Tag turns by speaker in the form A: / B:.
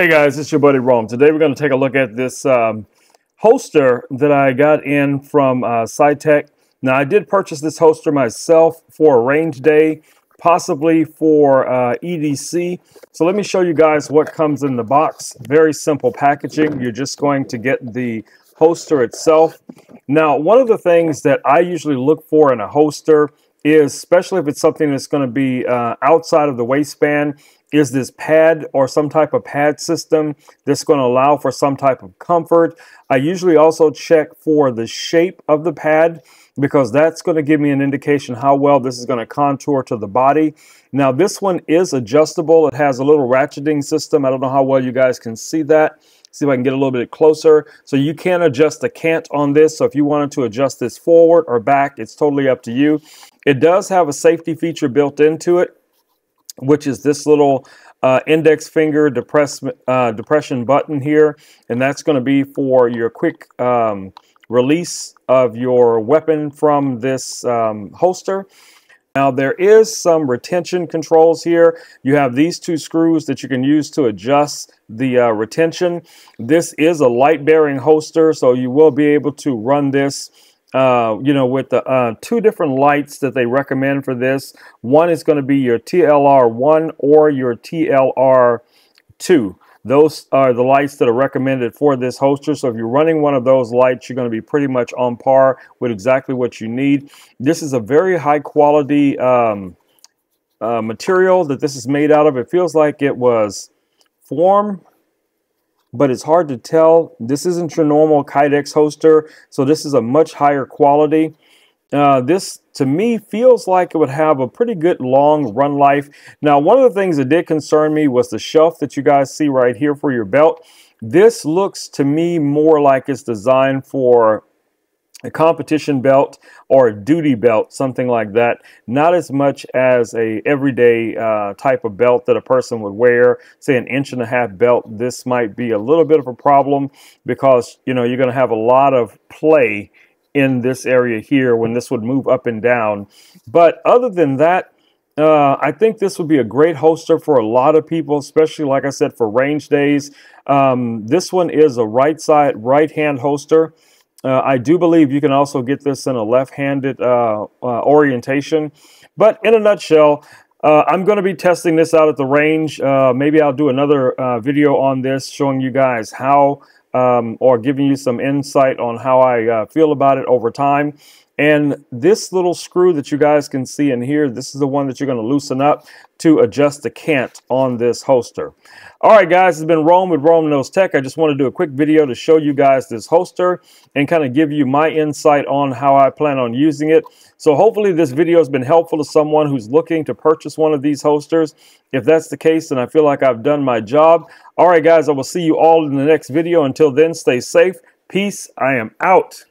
A: Hey guys, it's your buddy Rome. Today we're going to take a look at this um, holster that I got in from uh, Cytac. Now I did purchase this holster myself for a range day, possibly for uh, EDC. So let me show you guys what comes in the box. Very simple packaging. You're just going to get the holster itself. Now one of the things that I usually look for in a holster is, especially if it's something that's going to be uh, outside of the waistband, is this pad or some type of pad system that's going to allow for some type of comfort. I usually also check for the shape of the pad because that's going to give me an indication how well this is going to contour to the body. Now this one is adjustable. It has a little ratcheting system. I don't know how well you guys can see that. See if I can get a little bit closer. So you can adjust the cant on this. So if you wanted to adjust this forward or back, it's totally up to you. It does have a safety feature built into it which is this little uh, index finger depress, uh, depression button here. And that's going to be for your quick um, release of your weapon from this um, holster. Now there is some retention controls here. You have these two screws that you can use to adjust the uh, retention. This is a light bearing holster, so you will be able to run this uh, you know, with the uh, two different lights that they recommend for this. One is going to be your TLR1 or your TLR2. Those are the lights that are recommended for this holster. So if you're running one of those lights, you're going to be pretty much on par with exactly what you need. This is a very high quality um, uh, material that this is made out of. It feels like it was formed but it's hard to tell. This isn't your normal Kydex holster, so this is a much higher quality. Uh, this, to me, feels like it would have a pretty good long run life. Now, one of the things that did concern me was the shelf that you guys see right here for your belt. This looks to me more like it's designed for a competition belt or a duty belt, something like that. Not as much as a everyday uh, type of belt that a person would wear. Say an inch and a half belt. This might be a little bit of a problem because you know you're going to have a lot of play in this area here when this would move up and down. But other than that, uh, I think this would be a great holster for a lot of people, especially like I said for range days. Um, this one is a right side, right hand holster. Uh, I do believe you can also get this in a left-handed uh, uh, orientation. But in a nutshell, uh, I'm going to be testing this out at the range. Uh, maybe I'll do another uh, video on this showing you guys how um, or giving you some insight on how I feel about it over time. And this little screw that you guys can see in here, this is the one that you're going to loosen up to adjust the cant on this holster. All right, guys, it's been Rome with Rome Knows Tech. I just want to do a quick video to show you guys this holster and kind of give you my insight on how I plan on using it. So hopefully this video has been helpful to someone who's looking to purchase one of these holsters. If that's the case, then I feel like I've done my job. All right, guys, I will see you all in the next video. Until then, stay safe. Peace. I am out.